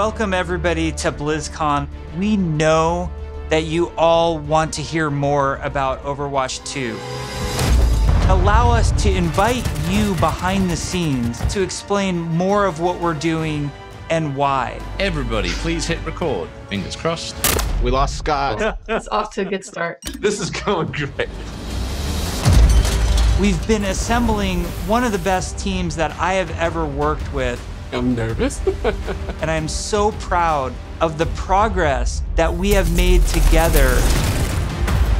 Welcome, everybody, to BlizzCon. We know that you all want to hear more about Overwatch 2. Allow us to invite you behind the scenes to explain more of what we're doing and why. Everybody, please hit record. Fingers crossed. We lost Scott. It's off to a good start. This is going great. We've been assembling one of the best teams that I have ever worked with, I'm nervous. and I'm so proud of the progress that we have made together.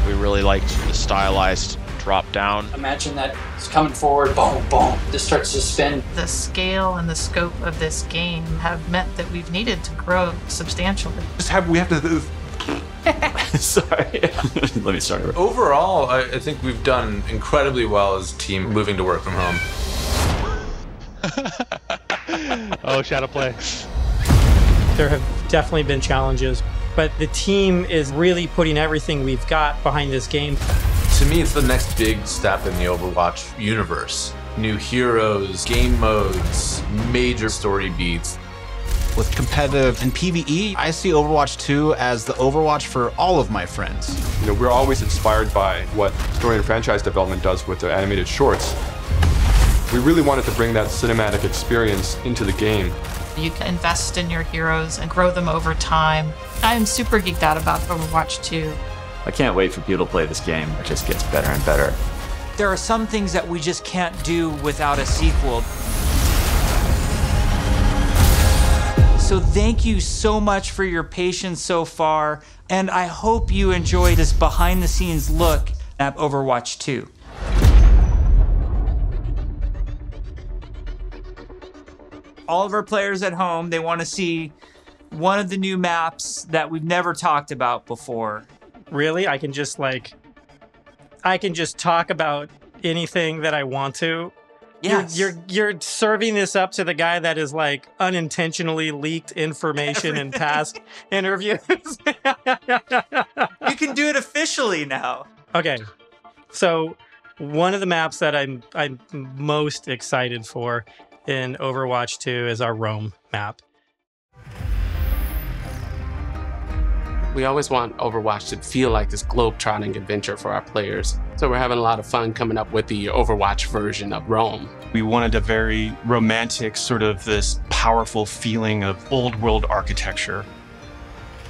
we really liked the stylized drop down. Imagine that it's coming forward, boom, boom, This starts to spin. the scale and the scope of this game have meant that we've needed to grow substantially. Just have we have to. Sorry. Let me start. over. Overall, I, I think we've done incredibly well as a team moving to work from home. Oh, shadow play. There have definitely been challenges, but the team is really putting everything we've got behind this game. To me, it's the next big step in the Overwatch universe. New heroes, game modes, major story beats. With competitive and PvE, I see Overwatch 2 as the Overwatch for all of my friends. You know, we're always inspired by what story and franchise development does with their animated shorts. We really wanted to bring that cinematic experience into the game. You can invest in your heroes and grow them over time. I'm super geeked out about Overwatch 2. I can't wait for people to play this game. It just gets better and better. There are some things that we just can't do without a sequel. So, thank you so much for your patience so far, and I hope you enjoy this behind the scenes look at Overwatch 2. All of our players at home, they want to see one of the new maps that we've never talked about before. Really, I can just like, I can just talk about anything that I want to. Yes. You're, you're you're serving this up to the guy that is like unintentionally leaked information in past interviews. you can do it officially now. okay, so one of the maps that I'm I'm most excited for in Overwatch 2 is our Rome map. We always want Overwatch to feel like this globe-trotting adventure for our players. So we're having a lot of fun coming up with the Overwatch version of Rome. We wanted a very romantic, sort of this powerful feeling of old world architecture.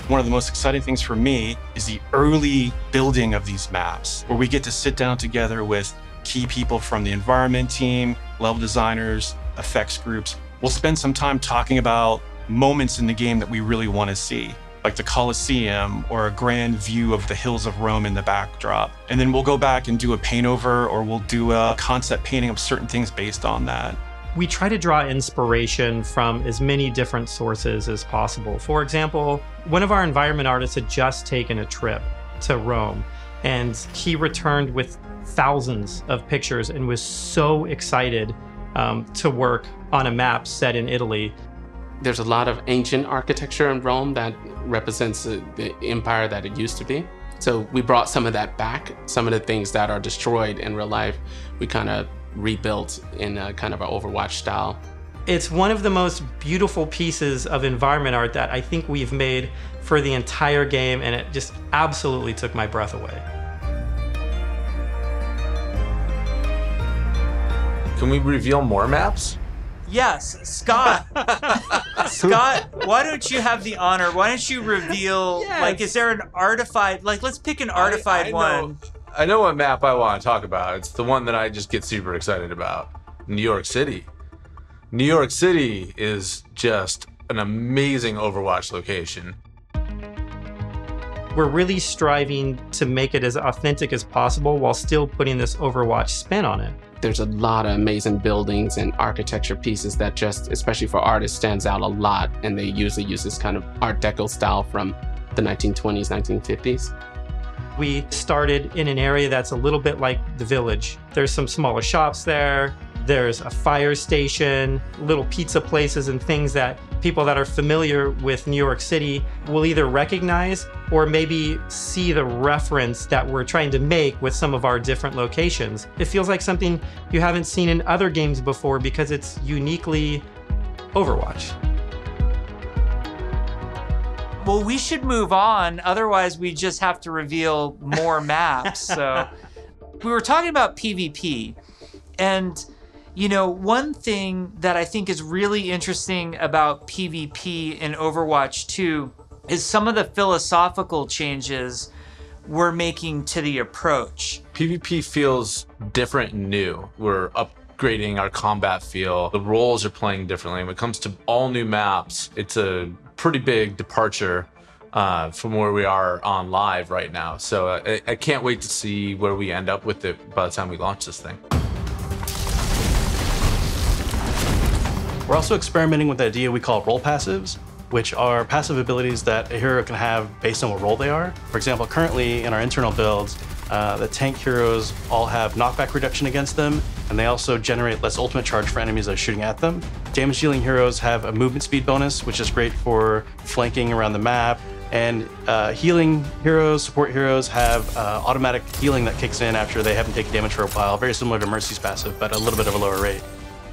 One of the most exciting things for me is the early building of these maps, where we get to sit down together with key people from the environment team, level designers, effects groups. We'll spend some time talking about moments in the game that we really want to see, like the Colosseum or a grand view of the hills of Rome in the backdrop. And then we'll go back and do a paint over or we'll do a concept painting of certain things based on that. we try to draw inspiration from as many different sources as possible. For example, one of our environment artists had just taken a trip to Rome and he returned with thousands of pictures and was so excited um, to work on a map set in Italy. There's a lot of ancient architecture in Rome that represents the, the empire that it used to be. So we brought some of that back. Some of the things that are destroyed in real life, we kind of rebuilt in a kind of an Overwatch style. It's one of the most beautiful pieces of environment art that I think we've made for the entire game, and it just absolutely took my breath away. Can we reveal more maps? Yes, Scott. Scott, why don't you have the honor? Why don't you reveal? Like, is there an artified? Like, let's pick an artified I- I know- one. I know what map I want to talk about. It's the one that I just get super excited about. New York City. New York City is just an amazing Overwatch location. We're really striving to make it as authentic as possible while still putting this Overwatch spin on it. There's a lot of amazing buildings and architecture pieces that just, especially for artists, stands out a lot. And they usually use this kind of Art Deco style from the 1920s, 1950s. We started in an area that's a little bit like the village. There's some smaller shops there. There's a fire station, little pizza places, and things that people that are familiar with New York City will either recognize or maybe see the reference that we're trying to make with some of our different locations. It feels like something you haven't seen in other games before because it's uniquely Overwatch. Well, we should move on. Otherwise, we just have to reveal more maps. So, we were talking about PvP. And, you know, one thing that I think is really interesting about PvP in Overwatch 2 is some of the philosophical changes we're making to the approach. PvP feels different and new. We're upgrading our combat feel. The roles are playing differently. When it comes to all new maps, it's a pretty big departure uh, from where we are on live right now. So uh, I, I can't wait to see where we end up with it by the time we launch this thing. We're also experimenting with the idea we call role passives, which are passive abilities that a hero can have based on what role they are. For example, currently in our internal builds, uh, the tank heroes all have knockback reduction against them, and they also generate less ultimate charge for enemies that are shooting at them. Damage dealing heroes have a movement speed bonus, which is great for flanking around the map. And uh, healing heroes, support heroes have uh, automatic healing that kicks in after they haven't taken damage for a while, very similar to Mercy's passive, but a little bit of a lower rate.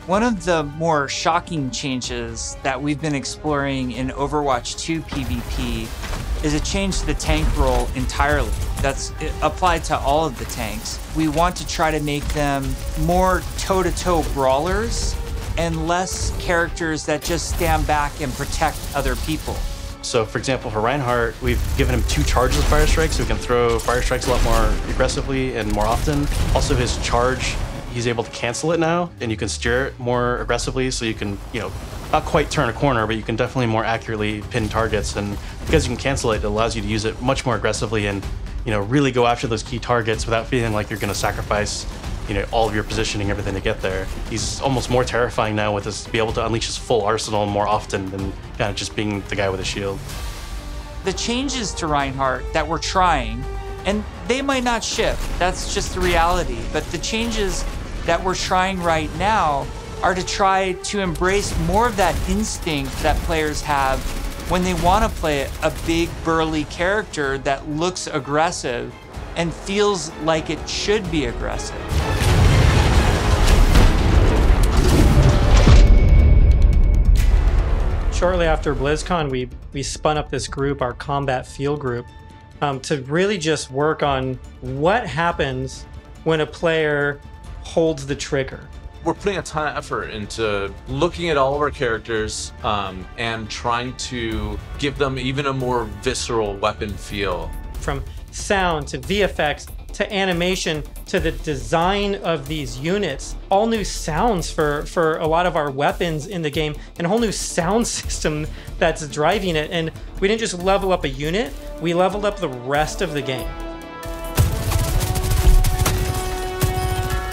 One of the more shocking changes that we've been exploring in Overwatch 2 PvP is a change to the tank role entirely. That's applied to all of the tanks. We want to try to make them more toe to toe brawlers and less characters that just stand back and protect other people. So, for example, for Reinhardt, we've given him two charges of Fire Strike, so he can throw Fire Strikes a lot more aggressively and more often. Also, his charge he's able to cancel it now, and you can steer it more aggressively. So you can, you know, not quite turn a corner, but you can definitely more accurately pin targets. And because you can cancel it, it allows you to use it much more aggressively and, you know, really go after those key targets without feeling like you're going to sacrifice, you know, all of your positioning, everything to get there. He's almost more terrifying now with this, be able to unleash his full arsenal more often than kind of just being the guy with a shield. The changes to Reinhardt that we're trying, and they might not shift. that's just the reality, but the changes that we're trying right now are to try to embrace more of that instinct that players have when they want to play a big, burly character that looks aggressive and feels like it should be aggressive. Shortly after BlizzCon, we, we spun up this group, our combat field group, um, to really just work on what happens when a player holds the trigger. We're putting a ton of effort into looking at all of our characters um, and trying to give them even a more visceral weapon feel. From sound to VFX to animation to the design of these units, all new sounds for, for a lot of our weapons in the game, and a whole new sound system that's driving it. And we didn't just level up a unit, we leveled up the rest of the game.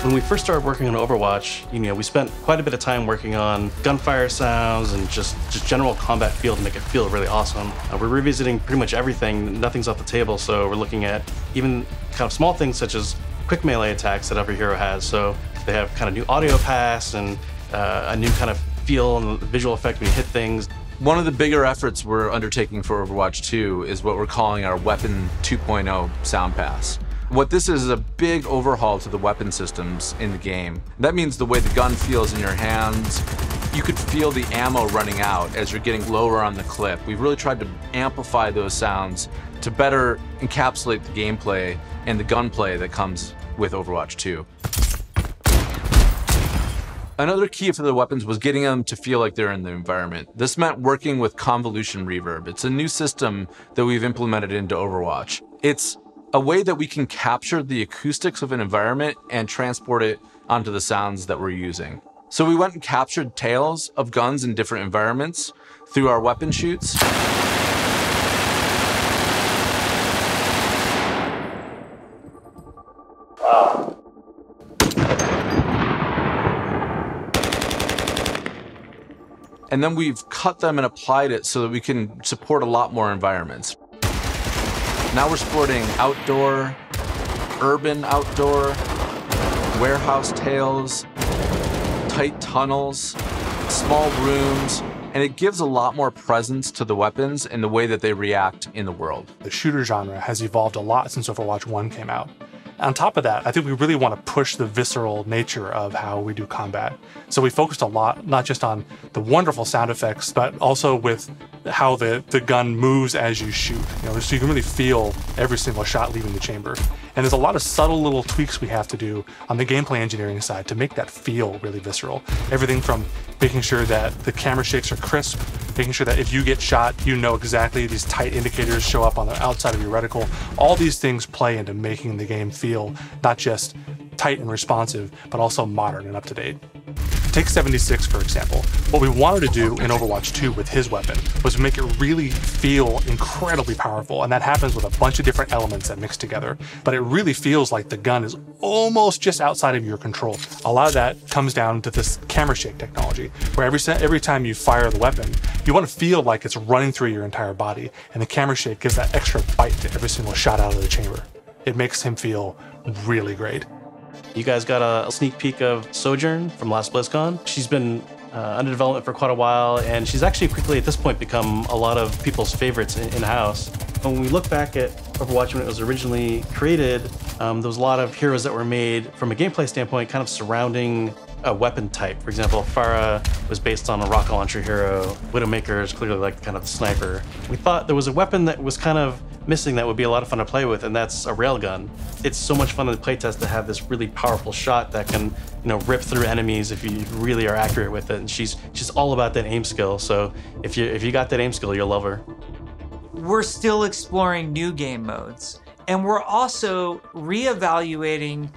When we first started working on Overwatch, you know, we spent quite a bit of time working on gunfire sounds and just, just general combat feel to make it feel really awesome. Uh, we're revisiting pretty much everything, nothing's off the table, so we're looking at even kind of small things such as quick melee attacks that every hero has. So they have kind of new audio pass and uh, a new kind of feel and visual effect when you hit things. One of the bigger efforts we're undertaking for Overwatch 2 is what we're calling our Weapon 2.0 Sound Pass. What this is is a big overhaul to the weapon systems in the game. That means the way the gun feels in your hands, you could feel the ammo running out as you're getting lower on the clip. We've really tried to amplify those sounds to better encapsulate the gameplay and the gunplay that comes with Overwatch 2. Another key for the weapons was getting them to feel like they're in the environment. This meant working with convolution reverb. It's a new system that we've implemented into Overwatch. It's a way that we can capture the acoustics of an environment and transport it onto the sounds that we're using. So we went and captured tails of guns in different environments through our weapon shoots. And then we've cut them and applied it so that we can support a lot more environments. Now we're sporting outdoor, urban outdoor, warehouse tails, tight tunnels, small rooms, and it gives a lot more presence to the weapons and the way that they react in the world. The shooter genre has evolved a lot since Overwatch 1 came out. On top of that, I think we really want to push the visceral nature of how we do combat. So we focused a lot, not just on the wonderful sound effects, but also with how the, the gun moves as you shoot. You know, so you can really feel every single shot leaving the chamber. And there's a lot of subtle little tweaks we have to do on the gameplay engineering side to make that feel really visceral. Everything from making sure that the camera shakes are crisp, making sure that if you get shot, you know exactly these tight indicators show up on the outside of your reticle. All these things play into making the game feel not just tight and responsive, but also modern and up to date. Take 76, for example. What we wanted to do in Overwatch 2 with his weapon was make it really feel incredibly powerful, and that happens with a bunch of different elements that mix together. But it really feels like the gun is almost just outside of your control. A lot of that comes down to this camera shake technology, where every, every time you fire the weapon, you want to feel like it's running through your entire body, and the camera shake gives that extra bite to every single shot out of the chamber. It makes him feel really great. You guys got a sneak peek of Sojourn from last BlizzCon. She's been uh, under development for quite a while, and she's actually quickly at this point become a lot of people's favorites in, house. When we look back at Overwatch when it was originally created, um, there was a lot of heroes that were made from a gameplay standpoint, kind of surrounding a weapon type. For example, Pharah was based on a rocket launcher hero. Widowmaker is clearly like kind of the sniper. We thought there was a weapon that was kind of missing that would be a lot of fun to play with, and that's a railgun. It's so much fun in the playtest to have this really powerful shot that can, you know, rip through enemies if you really are accurate with it. And she's she's all about that aim skill. So if you if you got that aim skill, you'll love her. We're still exploring new game modes, and we're also reevaluating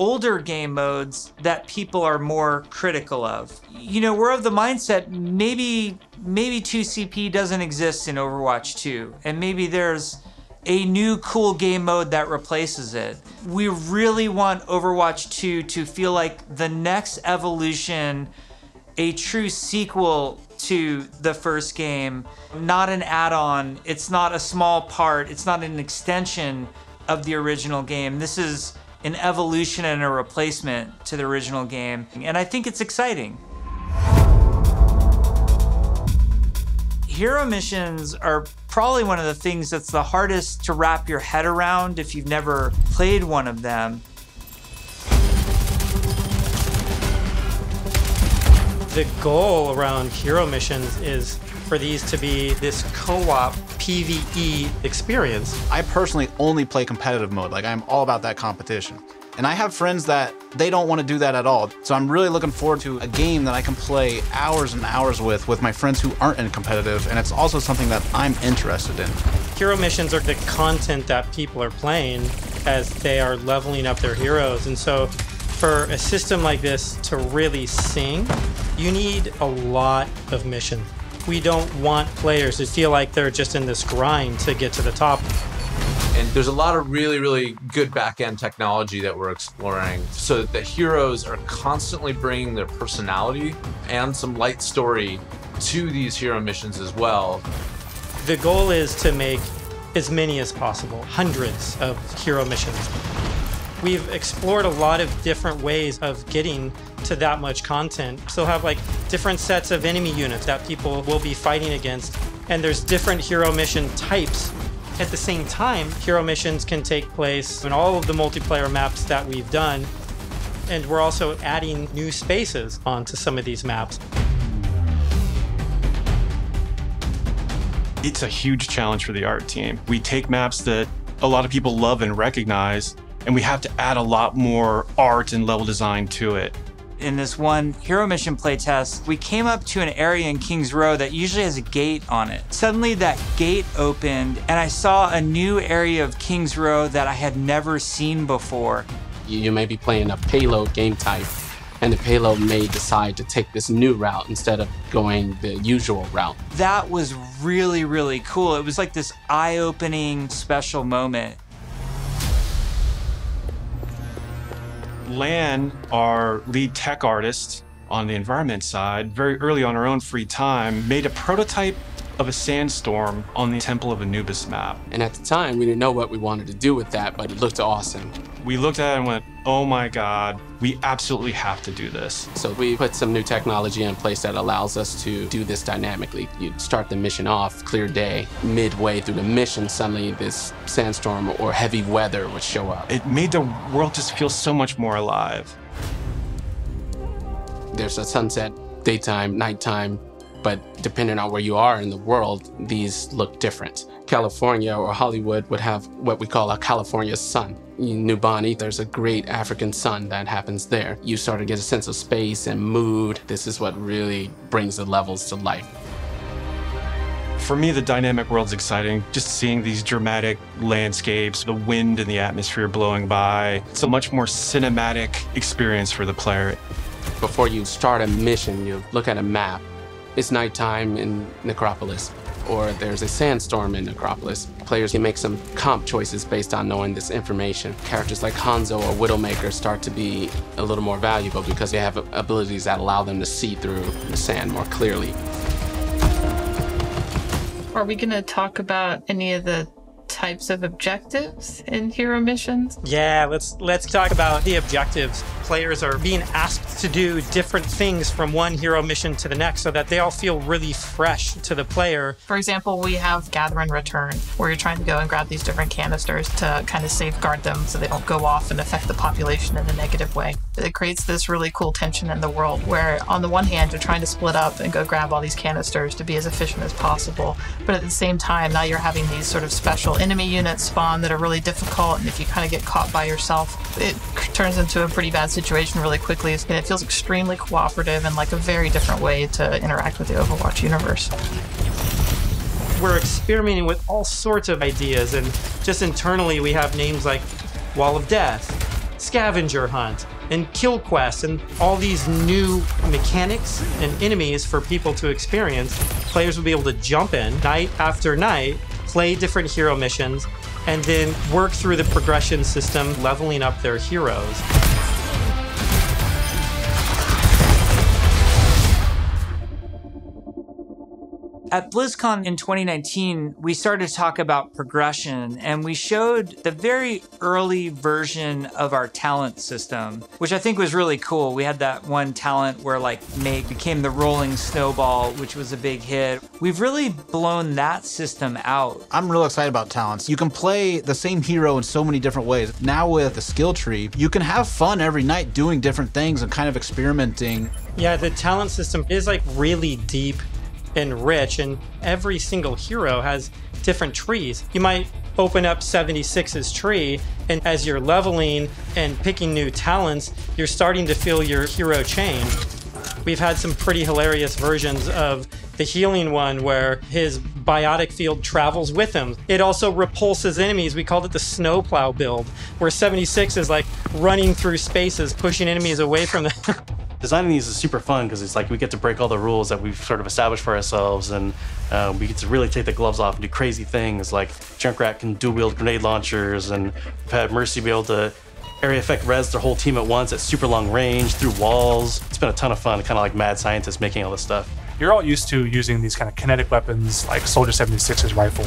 older game modes that people are more critical of. You know, we're of the mindset maybe maybe 2CP doesn't exist in Overwatch 2 and maybe there's a new cool game mode that replaces it. We really want Overwatch 2 to feel like the next evolution, a true sequel to the first game, not an add on. It's not a small part, it's not an extension of the original game. This is an evolution and a replacement to the original game, and I think it's exciting. Hero missions are probably one of the things that's the hardest to wrap your head around if you've never played one of them. The goal around hero missions is for these to be this co-op PvE experience. I personally only play competitive mode. Like I'm all about that competition. And I have friends that they don't want to do that at all. So I'm really looking forward to a game that I can play hours and hours with with my friends who aren't in competitive. And it's also something that I'm interested in. Hero missions are the content that people are playing as they are leveling up their heroes. And so for a system like this to really sing, you need a lot of missions. We don't want players to feel like they're just in this grind to get to the top. And there's a lot of really, really good back end technology that we're exploring so that the heroes are constantly bringing their personality and some light story to these hero missions as well. The goal is to make as many as possible, hundreds of hero missions. We've explored a lot of different ways of getting to that much content. So have like different sets of enemy units that people will be fighting against. And there's different hero mission types at the same time, hero missions can take place in all of the multiplayer maps that we've done, and we're also adding new spaces onto some of these maps. It's a huge challenge for the art team. We take maps that a lot of people love and recognize, and we have to add a lot more art and level design to it in this one hero mission playtest, we came up to an area in Kings Row that usually has a gate on it. Suddenly that gate opened and I saw a new area of Kings Row that I had never seen before. You may be playing a payload game type and the payload may decide to take this new route instead of going the usual route. That was really, really cool. It was like this eye-opening special moment. Lan, our lead tech artist on the environment side, very early on her own free time, made a prototype of a sandstorm on the Temple of Anubis map. And at the time, we didn't know what we wanted to do with that, but it looked awesome. We looked at it and went, oh my God, we absolutely have to do this. So we put some new technology in place that allows us to do this dynamically. You start the mission off, clear day. Midway through the mission, suddenly this sandstorm or heavy weather would show up. It made the world just feel so much more alive. There's a sunset, daytime, nighttime, but depending on where you are in the world, these look different. California or Hollywood would have what we call a California sun. In Numbani, there's a great African sun that happens there. You start to get a sense of space and mood. This is what really brings the levels to life. For me, the dynamic world's exciting. Just seeing these dramatic landscapes, the wind and the atmosphere blowing by. It's a much more cinematic experience for the player. Before you start a mission, you look at a map. It's nighttime in Necropolis, or there's a sandstorm in Necropolis. Players can make some comp choices based on knowing this information. Characters like Hanzo or Widowmaker start to be a little more valuable because they have abilities that allow them to see through the sand more clearly. Are we going to talk about any of the types of objectives in hero missions? Yeah, let's let's talk about the objectives. Players are being asked to do different things from one hero mission to the next so that they all feel really fresh to the player. For example, we have Gather and Return, where you're trying to go and grab these different canisters to kind of safeguard them so they don't go off and affect the population in a negative way. It creates this really cool tension in the world where, on the one hand, you're trying to split up and go grab all these canisters to be as efficient as possible, but at the same time, now you're having these sort of special enemy units spawn that are really difficult, and if you kind of get caught by yourself, it turns into a pretty bad situation really quickly. And it feels extremely cooperative and like a very different way to interact with the Overwatch universe. We're experimenting with all sorts of ideas, and just internally, we have names like Wall of Death, Scavenger Hunt, and Kill Quest, and all these new mechanics and enemies for people to experience. Players will be able to jump in night after night play different hero missions, and then work through the progression system, leveling up their heroes. At BlizzCon in 2019, we started to talk about progression and we showed the very early version of our talent system, which I think was really cool. We had that one talent where like Mei became the rolling snowball, which was a big hit. We've really blown that system out. I'm real excited about talents. You can play the same hero in so many different ways. Now with the skill tree, you can have fun every night doing different things and kind of experimenting. Yeah, the talent system is like really deep and rich, and every single hero has different trees. You might open up 76's tree, and as you're leveling and picking new talents, you're starting to feel your hero change. We've had some pretty hilarious versions of the healing one where his biotic field travels with him. It also repulses enemies. We called it the snowplow build, where 76 is like running through spaces, pushing enemies away from them. designing these is super fun because it's like we get to break all the rules that we've sort of established for ourselves, and uh, we get to really take the gloves off and do crazy things. Like Junkrat can dual wield grenade launchers, and we've had Mercy be able to area effect res their whole team at once at super long range through walls. It's been a ton of fun, kind of like mad scientists making all this stuff. You're all used to using these kind of kinetic weapons like Soldier 76's rifle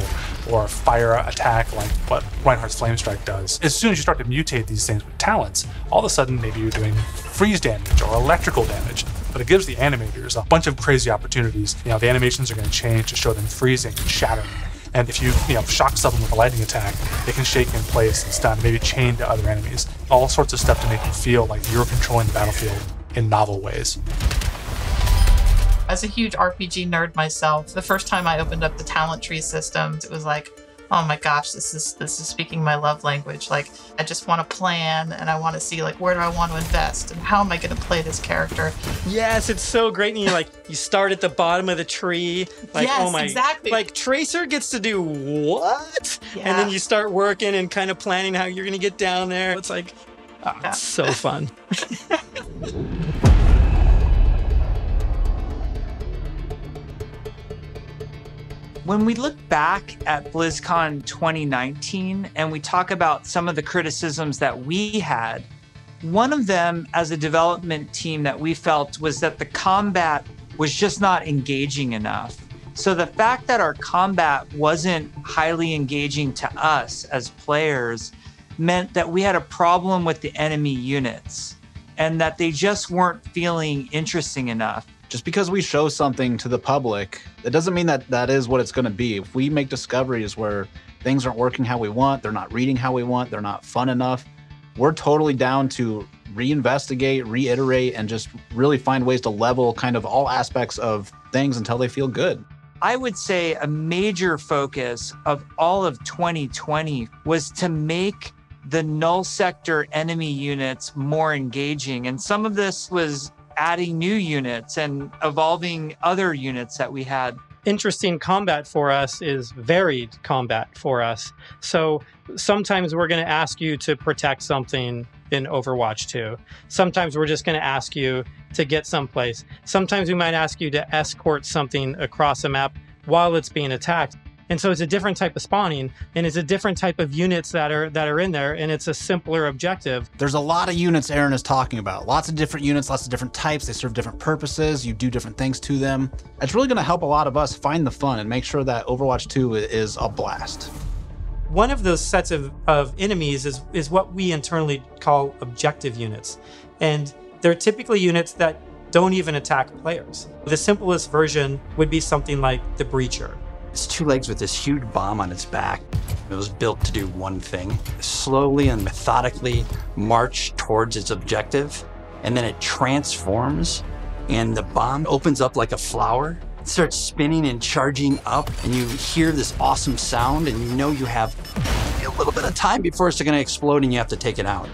or fire attack like what Reinhardt's Flame Strike does. As soon as you start to mutate these things with talents, all of a sudden maybe you're doing freeze damage or electrical damage. But it gives the animators a bunch of crazy opportunities. You know, the animations are going to change to show them freezing and shattering. And if you, you know, shock someone with a lightning attack, they can shake in place and stun, maybe chain to other enemies. All sorts of stuff to make you feel like you're controlling the battlefield in novel ways. As a huge RPG nerd myself, the first time I opened up the talent tree system, it was like, oh my gosh, this is this is speaking my love language. Like I just want to plan and I want to see like where do I want to invest and how am I going to play this character. Yes, it's so great. And you like you start at the bottom of the tree. Like oh yes, oh my exactly. like Tracer gets to do what? Yeah. And then you start working and kind of planning how you're gonna get down there. It's like oh, it's so fun. When we look back at BlizzCon 2019 and we talk about some of the criticisms that we had, one of them as a development team that we felt was that the combat was just not engaging enough. So the fact that our combat wasn't highly engaging to us as players meant that we had a problem with the enemy units and that they just weren't feeling interesting enough just because we show something to the public, it doesn't mean that that is what it's going to be. If we make discoveries where things aren't working how we want, they're not reading how we want, they're not fun enough, we're totally down to reinvestigate, reiterate, and just really find ways to level kind of all aspects of things until they feel good. I would say a major focus of all of 2020 was to make the null sector enemy units more engaging. And some of this was adding new units and evolving other units that we had. Interesting combat for us is varied combat for us. So sometimes we're going to ask you to protect something in Overwatch 2. Sometimes we're just going to ask you to get someplace. Sometimes we might ask you to escort something across a map while it's being attacked. And so it's a different type of spawning and it's a different type of units that are that are in there and it's a simpler objective. There's a lot of units Aaron is talking about. Lots of different units, lots of different types. They serve different purposes. You do different things to them. It's really going to help a lot of us find the fun and make sure that Overwatch 2 is a blast. One of those sets of, of enemies is, is what we internally call objective units. And they're typically units that don't even attack players. The simplest version would be something like the Breacher. It's two legs with this huge bomb on its back. It was built to do one thing slowly and methodically march towards its objective, and then it transforms, and the bomb opens up like a flower. It starts spinning and charging up, and you hear this awesome sound, and you know you have a little bit of time before it's going to explode and you have to take it out.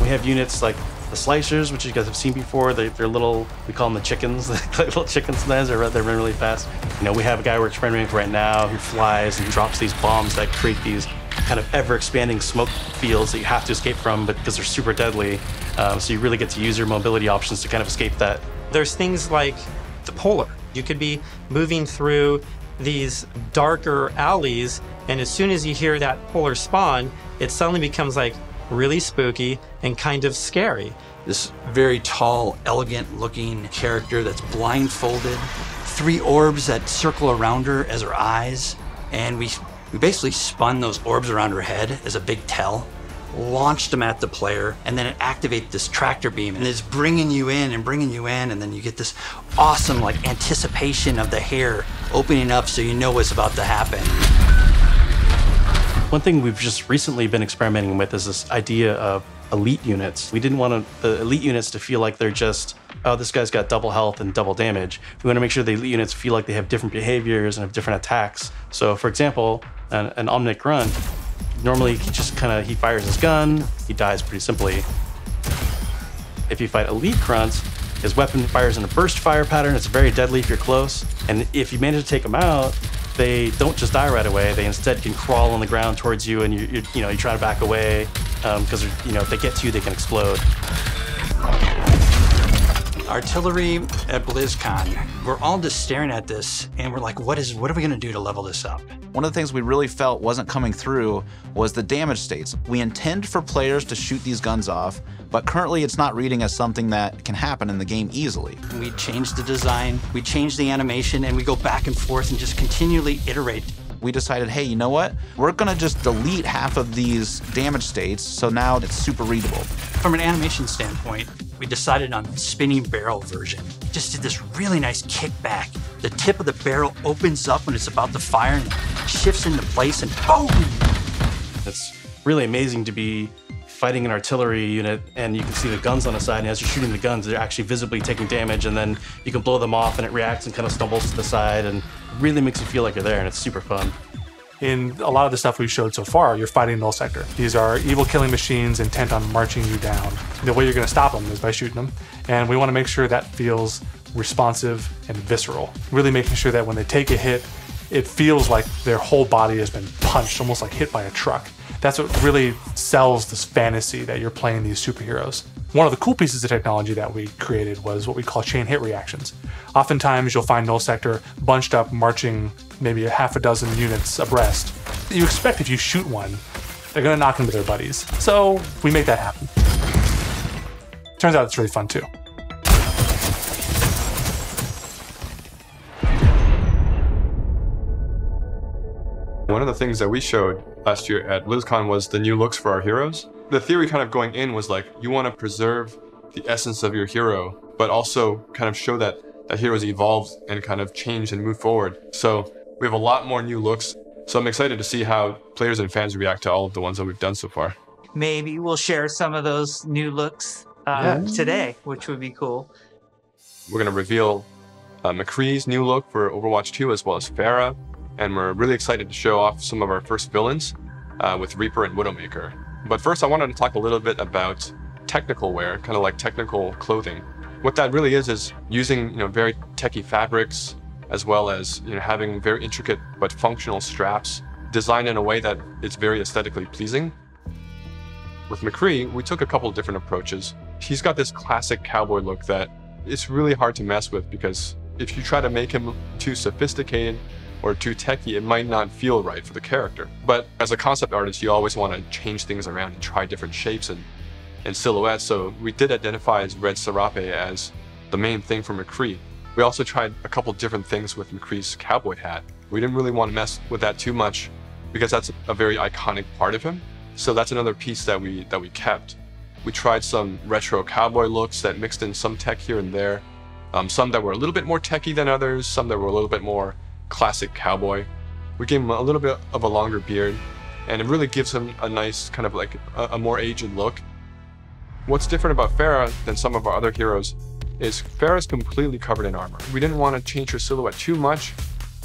We have units like the slicers, which you guys have seen before. They, are little, we call them the chickens, like little chicken. They're, they're running really fast. You know, we have a guy we're experimenting with right now who flies and drops these bombs that create these kind of ever expanding smoke fields that you have to escape from but because they're super deadly. Um, so you really get to use your mobility options to kind of escape that. There's things like the polar. You could be moving through these darker alleys, and as soon as you hear that polar spawn, it suddenly becomes like really spooky and kind of scary. This very tall, elegant looking character that's blindfolded, three orbs that circle around her as her eyes, and we, we basically spun those orbs around her head as a big tell launched them at the player, and then it activates this tractor beam, and it's bringing you in and bringing you in, and then you get this awesome like anticipation of the hair opening up so you know what's about to happen. One thing we've just recently been experimenting with is this idea of elite units. We didn't want the elite units to feel like they're just, oh, this guy's got double health and double damage. We want to make sure the elite units feel like they have different behaviors and have different attacks. So, for example, an, an Omnic Grunt, normally he just kind of, he fires his gun, he dies pretty simply. If you fight elite grunts, his weapon fires in a burst fire pattern. It's very deadly if you're close. And if you manage to take him out, they don't just die right away. They instead can crawl on the ground towards you, and you you, you know you try to back away because um, you know if they get to you, they can explode. Artillery at BlizzCon, we're all just staring at this, and we're like, what is what are we going to do to level this up? One of the things we really felt wasn't coming through was the damage states. We intend for players to shoot these guns off, but currently it's not reading as something that can happen in the game easily. We changed the design, we changed the animation, and we go back and forth and just continually iterate we decided, hey, you know what? We're gonna just delete half of these damage states, so now it's super readable. From an animation standpoint, we decided on the spinning barrel version. Just did this really nice kickback. The tip of the barrel opens up when it's about to fire and shifts into place and boom! It's really amazing to be fighting an artillery unit and you can see the guns on the side and as you're shooting the guns they're actually visibly taking damage and then you can blow them off and it reacts and kind of stumbles to the side and really makes you feel like you're there and it's super fun in a lot of the stuff we've showed so far, you're fighting null sector. These are evil killing machines intent on marching you down. The way you're going to stop them is by shooting them. And we want to make sure that feels responsive and visceral. Really making sure that when they take a hit, it feels like their whole body has been punched, almost like hit by a truck. That's what really sells this fantasy that you're playing these superheroes. One of the cool pieces of technology that we created was what we call chain hit reactions. Oftentimes, you'll find null sector bunched up, marching maybe a half a dozen units abreast. You expect if you shoot one, they're gonna knock into their buddies. So we make that happen. Turns out it's really fun too. One of the things that we showed last year at BlizzCon was the new looks for our heroes. The theory kind of going in was like, you want to preserve the essence of your hero, but also kind of show that that heroes evolved and kind of changed and moved forward. So we have a lot more new looks. So I'm excited to see how players and fans react to all of the ones that we've done so far. Maybe we'll share some of those new looks uh, Yeah. today, which would be cool. We're going to reveal uh, McCree's new look for Overwatch 2 as well as Pharah, and we're really excited to show off some of our first villains uh, with Reaper and Widowmaker. But first, I wanted to talk a little bit about technical wear, kind of like technical clothing. What that really is is using you know very techy fabrics as well as you know having very intricate but functional straps designed in a way that is very aesthetically pleasing. With McCree, we took a couple different approaches. He's got this classic cowboy look that it's really hard to mess with because if you try to make him too sophisticated or too techy, it might not feel right for the character. But as a concept artist, you always want to change things around and try different shapes and, and silhouettes. So we did identify as Red Serape as the main thing for McCree. We also tried a couple different things with McCree's cowboy hat. We didn't really want to mess with that too much because that's a very iconic part of him. So that's another piece that we that we kept. We tried some retro cowboy looks that mixed in some tech here and there. Um, some that were a little bit more techy than others, some that were a little bit more classic cowboy. We gave him a little bit of a longer beard, and it really gives him a nice kind of like a, a more aged look. What's different about Pharah than some of our other heroes is Pharah's completely covered in armor. We didn't want to change her silhouette too much.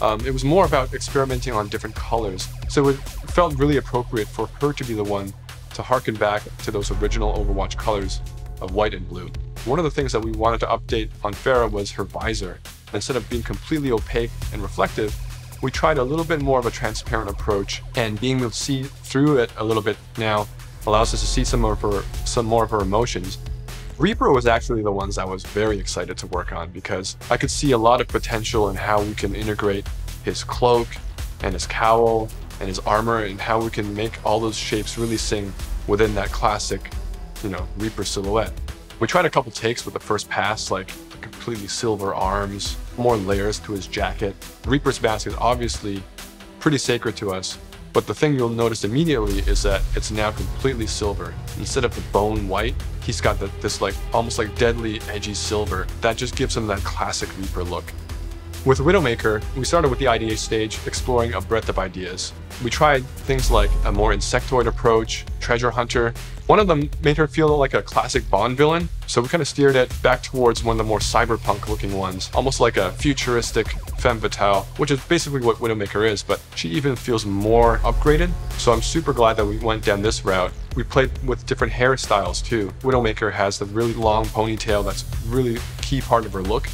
Um, it was more about experimenting on different colors. So it felt really appropriate for her to be the one to harken back to those original Overwatch colors of white and blue. One of the things that we wanted to update on Pharah was her visor. Instead of being completely opaque and reflective, we tried a little bit more of a transparent approach and being able to see through it a little bit now allows us to see some of her some more of her emotions. Reaper was actually the ones I was very excited to work on because I could see a lot of potential in how we can integrate his cloak and his cowl and his armor and how we can make all those shapes really sing within that classic, you know, Reaper silhouette. We tried a couple takes with the first pass, like completely silver arms, more layers to his jacket. Reaper's mask is obviously pretty sacred to us, but the thing you'll notice immediately is that it's now completely silver. Instead of the bone white, he's got the, this like almost like deadly edgy silver that just gives him that classic Reaper look. With Widowmaker, we started with the idea stage, exploring a breadth of ideas. We tried things like a more insectoid approach, treasure hunter. One of them made her feel like a classic Bond villain, so we kind of steered it back towards one of the more cyberpunk looking ones, almost like a futuristic femme fatale, which is basically what Widowmaker is, but she even feels more upgraded. So I'm super glad that we went down this route. We played with different hairstyles too. Widowmaker has the really long ponytail that's really key part of her look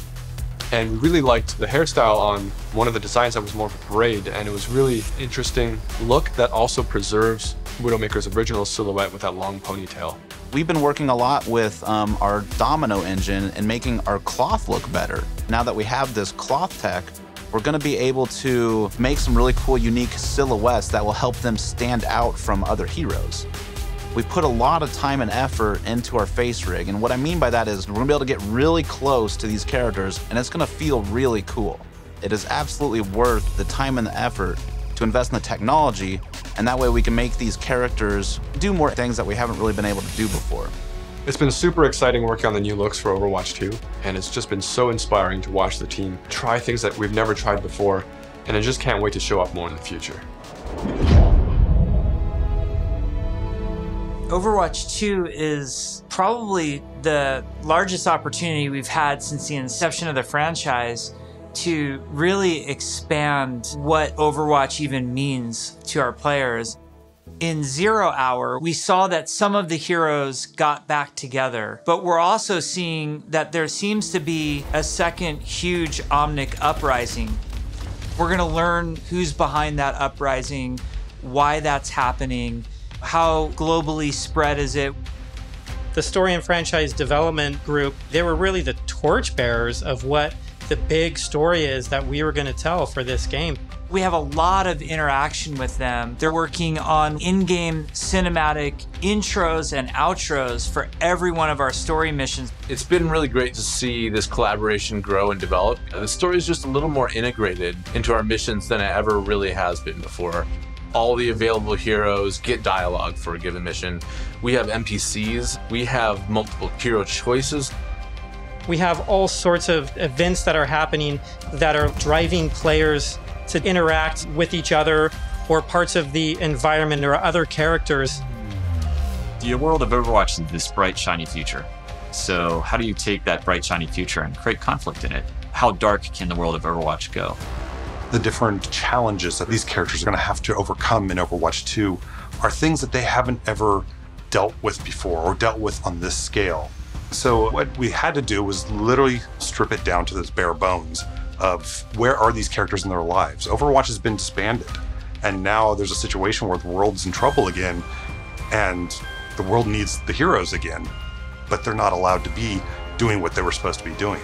and we really liked the hairstyle on one of the designs that was more of a parade and it was really interesting look that also preserves Widowmaker's original silhouette with that long ponytail. We've been working a lot with um, our domino engine and making our cloth look better. Now that we have this cloth tech, we're going to be able to make some really cool, unique silhouettes that will help them stand out from other heroes. We put a lot of time and effort into our face rig, and what I mean by that is we're gonna be able to get really close to these characters, and it's gonna feel really cool. It is absolutely worth the time and the effort to invest in the technology, and that way we can make these characters do more things that we haven't really been able to do before. It's been super exciting working on the new looks for Overwatch 2, and it's just been so inspiring to watch the team try things that we've never tried before, and I just can't wait to show off more in the future. Overwatch 2 is probably the largest opportunity we've had since the inception of the franchise to really expand what Overwatch even means to our players. In Zero Hour, we saw that some of the heroes got back together, but we're also seeing that there seems to be a second huge Omnic uprising. We're going to learn who's behind that uprising, why that's happening, how globally spread is it? The story and franchise development group, they were really the torchbearers of what the big story is that we were going to tell for this game. We have a lot of interaction with them. They're working on in game cinematic intros and outros for every one of our story missions. It's been really great to see this collaboration grow and develop. The story is just a little more integrated into our missions than it ever really has been before all the available heroes get dialogue for a given mission. We have NPCs, we have multiple hero choices. We have all sorts of events that are happening that are driving players to interact with each other or parts of the environment or other characters. The world of Overwatch is this bright, shiny future. So, how do you take that bright, shiny future and create conflict in it? How dark can the world of Overwatch go? The different challenges that these characters are going to have to overcome in Overwatch 2 are things that they haven't ever dealt with before or dealt with on this scale. So, what we had to do was literally strip it down to those bare bones of where are these characters in their lives. Overwatch has been disbanded, and now there's a situation where the world's in trouble again, and the world needs the heroes again, but they're not allowed to be doing what they were supposed to be doing.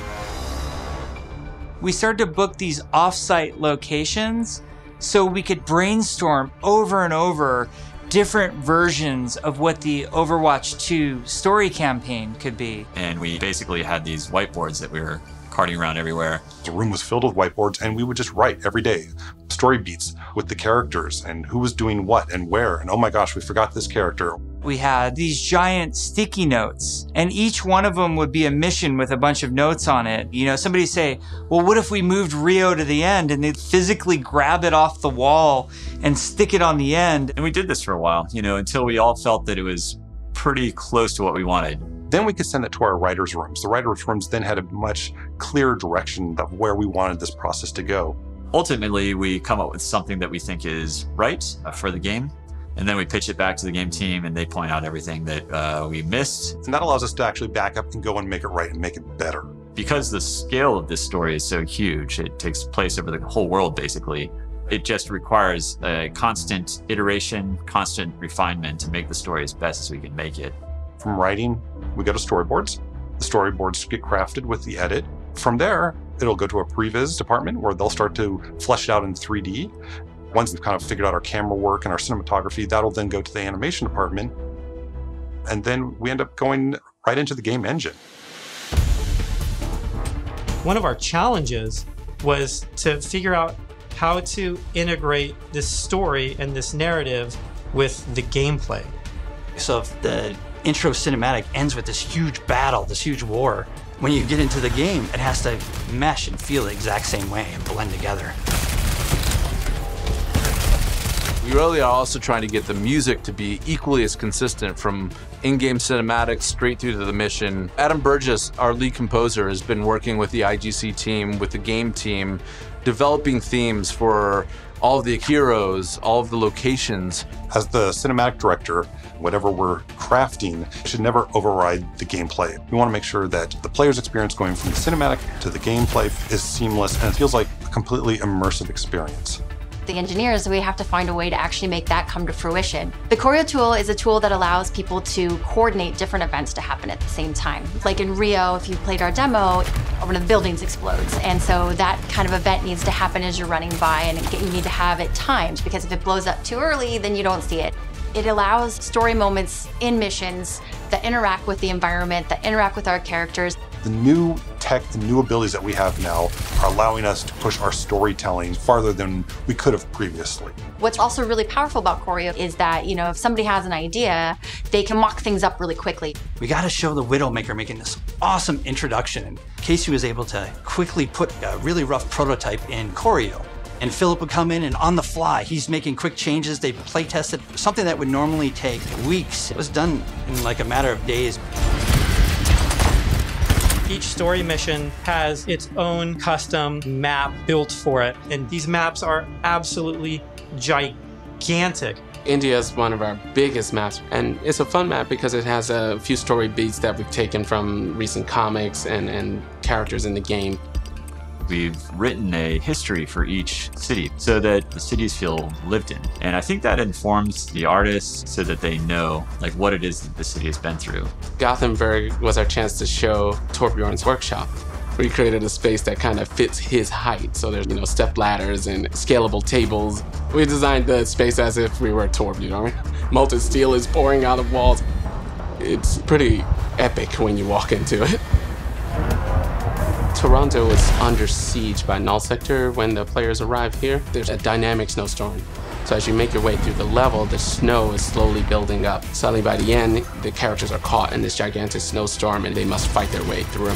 We started to book these offsite locations so we could brainstorm over and over different versions of what the Overwatch 2 story campaign could be. And we basically had these whiteboards that we were carting around everywhere. The room was filled with whiteboards, and we would just write every day story beats with the characters and who was doing what and where. And oh my gosh, we forgot this character. We had these giant sticky notes, and each one of them would be a mission with a bunch of notes on it. You know, somebody say, Well, what if we moved Rio to the end? And they'd physically grab it off the wall and stick it on the end. And we did this for a while, you know, until we all felt that it was pretty close to what we wanted. Then we could send it to our writers' rooms. The writers' rooms then had a much clearer direction of where we wanted this process to go. Ultimately, we come up with something that we think is right uh, for the game. And then we pitch it back to the game team and they point out everything that uh, we missed. And that allows us to actually back up and go and make it right and make it better. Because the scale of this story is so huge, it takes place over the whole world basically. It just requires a constant iteration, constant refinement to make the story as best as we can make it. From writing, we go to storyboards. The storyboards get crafted with the edit. From there, it'll go to a previs department where they'll start to flesh it out in 3D. Once we've kind of figured out our camera work and our cinematography, that'll then go to the animation department. And then we end up going right into the game engine. One of our challenges was to figure out how to integrate this story and this narrative with the gameplay. So if the intro cinematic ends with this huge battle, this huge war, when you get into the game, it has to mesh and feel the exact same way and blend together. We really are also trying to get the music to be equally as consistent from in-game cinematics straight through to the mission. Adam Burgess, our lead composer, has been working with the IGC team, with the game team, developing themes for all of the heroes, all of the locations. As the cinematic director, whatever we're crafting should never override the gameplay. We want to make sure that the player's experience going from the cinematic to the gameplay is seamless and it feels like a completely immersive experience the engineers, we have to find a way to actually make that come to fruition. The Choreo tool is a tool that allows people to coordinate different events to happen at the same time. Like in Rio, if you played our demo, one of the buildings explodes. And so that kind of event needs to happen as you're running by and you need to have it timed because if it blows up too early, then you don't see it. It allows story moments in missions that interact with the environment, that interact with our characters. The new tech, the new abilities that we have now are allowing us to push our storytelling farther than we could have previously. What's also really powerful about Choreo is that, you know, if somebody has an idea, they can mock things up really quickly. We got to show the Widowmaker making this awesome introduction. And Casey was able to quickly put a really rough prototype in Choreo. And Philip would come in and on the fly, he's making quick changes. They play tested something that would normally take weeks. It was done in like a matter of days. Each story mission has its own custom map built for it. And these maps are absolutely gigantic. India is one of our biggest maps, and it's a fun map because it has a few story beats that we've taken from recent comics and, and characters in the game. We've written a history for each city so that the cities feel lived in. And I think that informs the artists so that they know like what it is that the city has been through. Gothenburg was our chance to show Torbjorn's workshop. We created a space that kind of fits his height. So there's, you know, step ladders and scalable tables. We designed the space as if we were Torbjorn. Molten steel is pouring out of walls. It's pretty epic when you walk into it. Toronto is under siege by Null Sector when the players arrive here. There's a dynamic snowstorm. So as you make your way through the level, the snow is slowly building up. Suddenly by the end, the characters are caught in this gigantic snowstorm and they must fight their way through.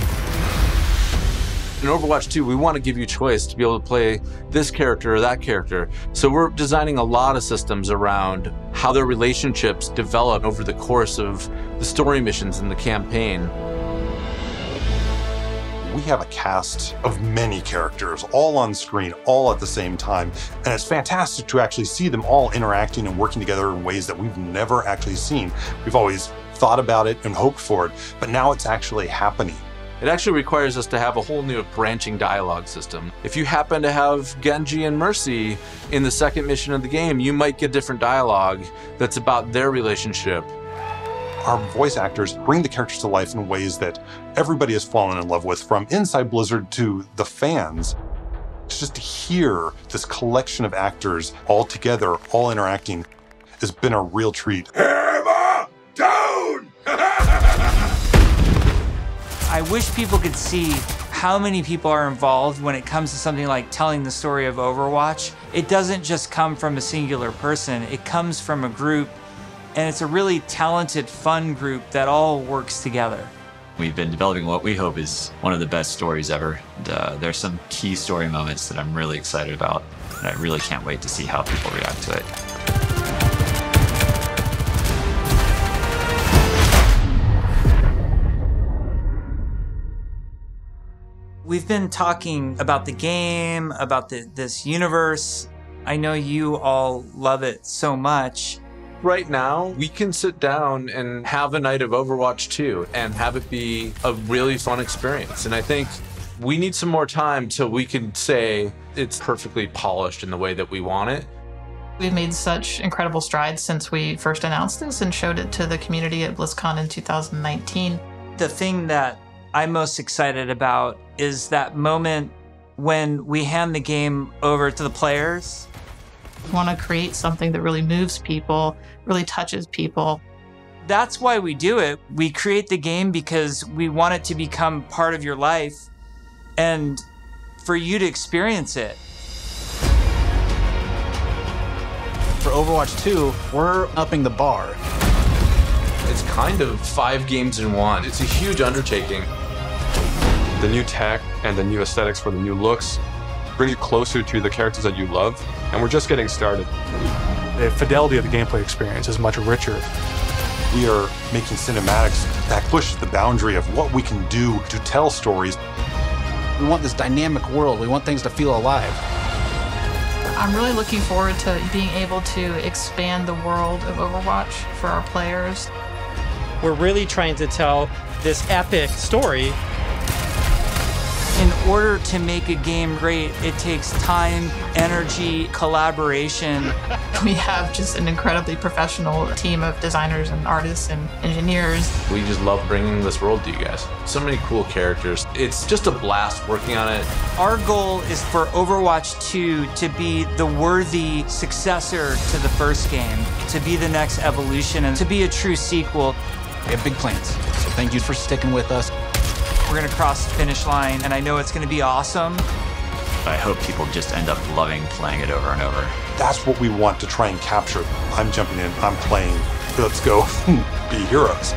In Overwatch 2, we want to give you choice to be able to play this character or that character. So we're designing a lot of systems around how their relationships develop over the course of the story missions in the campaign. We have a cast of many characters, all on screen, all at the same time, and it's fantastic to actually see them all interacting and working together in ways that we've never actually seen. We've always thought about it and hoped for it, but now it's actually happening. It actually requires us to have a whole new branching dialogue system. If you happen to have Genji and Mercy in the second mission of the game, you might get different dialogue that's about their relationship. Our voice actors bring the characters to life in ways that everybody has fallen in love with, from inside Blizzard to the fans. Just to hear this collection of actors all together, all interacting, has been a real treat. I wish people could see how many people are involved when it comes to something like telling the story of Overwatch. It doesn't just come from a singular person, it comes from a group, and it's a really talented, fun group that all works together. We've been developing what we hope is one of the best stories ever. And, uh, there's some key story moments that I'm really excited about, and I really can't wait to see how people react to it. We've been talking about the game, about the, this universe. I know you all love it so much. Right now, we can sit down and have a night of Overwatch 2 and have it be a really fun experience. And I think we need some more time till we can say it's perfectly polished in the way that we want it. We've made such incredible strides since we first announced this and showed it to the community at BlizzCon in 2019. The thing that I'm most excited about is that moment when we hand the game over to the players. We want to create something that really moves people, really touches people. That's why we do it. We create the game because we want it to become part of your life and for you to experience it. For Overwatch 2, we're upping the bar. It's kind of five games in one. It's a huge undertaking. The new tech and the new aesthetics for the new looks bring you closer to the characters that you love, and we're just getting started. The fidelity of the gameplay experience is much richer. We are making cinematics that push the boundary of what we can do to tell stories. We want this dynamic world. We want things to feel alive. I'm really looking forward to being able to expand the world of Overwatch for our players. We're really trying to tell this epic story in order to make a game great, it takes time, energy, collaboration. We have just an incredibly professional team of designers and artists and engineers. We just love bringing this world to you guys. So many cool characters. It's just a blast working on it. Our goal is for Overwatch 2 to be the worthy successor to the first game, to be the next evolution, and to be a true sequel. We have big plans. So thank you for sticking with us. We're going to cross the finish line, and I know it's going to be awesome. I hope people just end up loving playing it over and over. That's what we want to try and capture. I'm jumping in, I'm playing. Let's go be heroes.